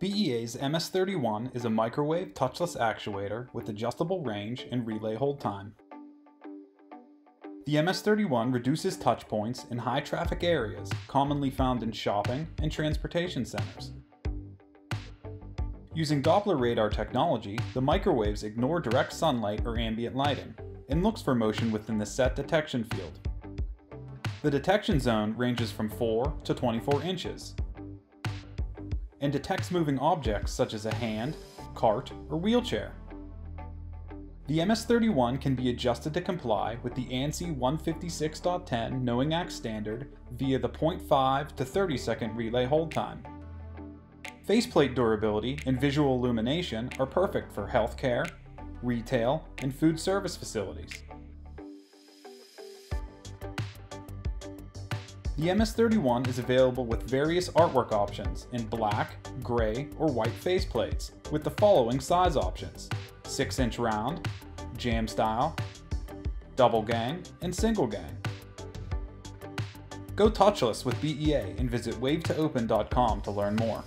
BEA's MS31 is a microwave touchless actuator with adjustable range and relay hold time. The MS31 reduces touch points in high traffic areas commonly found in shopping and transportation centers. Using Doppler radar technology, the microwaves ignore direct sunlight or ambient lighting, and looks for motion within the set detection field. The detection zone ranges from 4 to 24 inches, and detects moving objects such as a hand, cart, or wheelchair. The MS-31 can be adjusted to comply with the ANSI 156.10 Knowing Act standard via the 0.5 to 30 second relay hold time. Faceplate durability and visual illumination are perfect for healthcare, retail, and food service facilities. The MS-31 is available with various artwork options in black, gray, or white faceplates, with the following size options 6 inch round, jamb style, double gang, and single gang. Go touchless with BEA and visit wavetoopen.com to learn more.